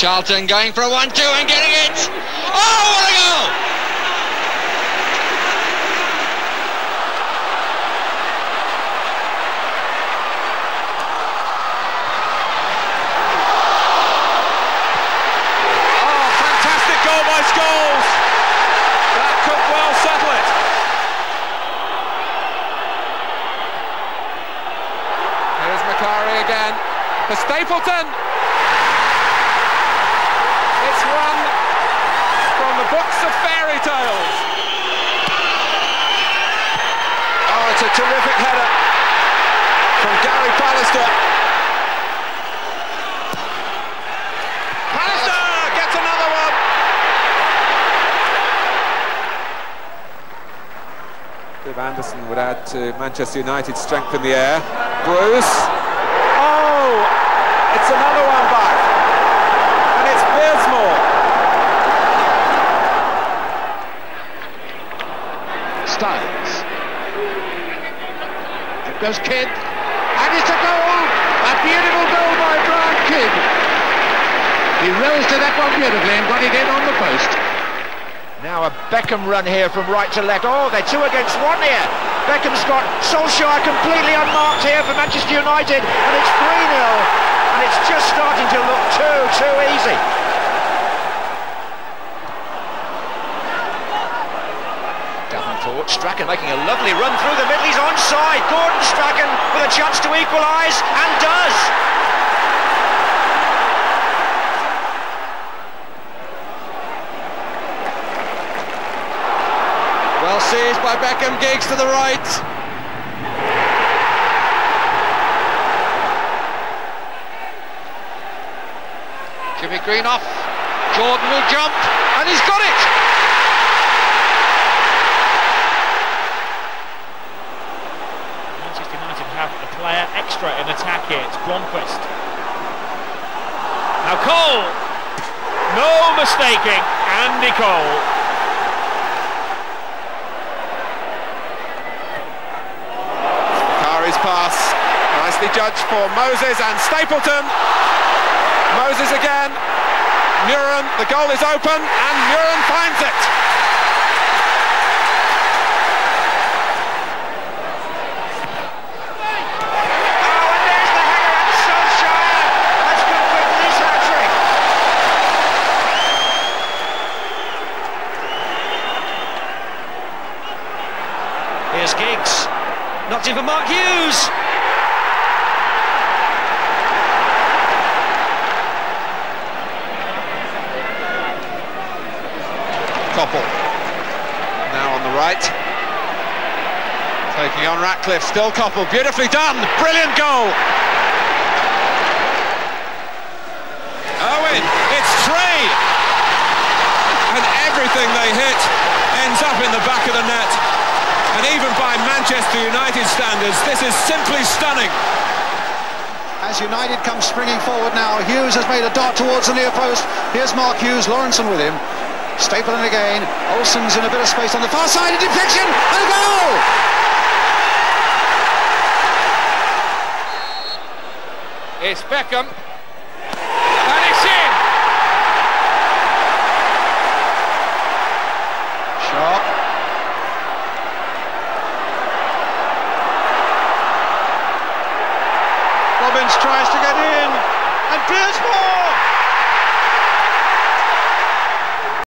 Charlton going for a one-two and getting it. Oh, what a goal! Oh, fantastic goal by Scholes. That could well settle it. Here's Macari again for Stapleton. It's one from the books of fairy tales. Oh, it's a terrific header from Gary Pallister. Pallister gets another one. Viv Anderson would add to Manchester United's strength in the air. Bruce. Oh, it's another one back. And it's Beardsmore. Stiles. It goes Kidd. And it's a goal! A beautiful goal by Brian Kidd. He rose to that one beautifully and got it in on the post. Now a Beckham run here from right to left. Oh, they're two against one here. Beckham's got Solskjaer completely unmarked here for Manchester United, and it's 3-0, and it's just starting to making a lovely run through the middle. He's onside. Gordon Strachan with a chance to equalise, and does. Well seized by Beckham, Giggs to the right. Jimmy Greenhoff. Jordan will jump, and he's got it! Manchester United have a player extra in attack here. It's Blomqvist. Now Cole! No mistaking Andy Cole. Kari's pass, nicely judged for Moses and Stapleton. Moses again. Muhren, the goal is open, and Muhren finds it. Oh, and there's the header, and Solskjaer has completed his hat-trick. Here's Giggs. Knocked in for Mark Hughes. Coppell. Now on the right. Taking on Ratcliffe, still Coppell, beautifully done, brilliant goal. Owen, it's Trey. And everything they hit ends up in the back of the net. And even by Manchester United standards, this is simply stunning. As United come springing forward now, Hughes has made a dart towards the near post. Here's Mark Hughes, Lawrenson with him. Stapleton again. Olsen's in a bit of space on the far side. A deflection and a goal! It's Beckham. And it's in. Sharp. Tries to get in, and Beardsmore